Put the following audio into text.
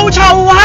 好臭啊。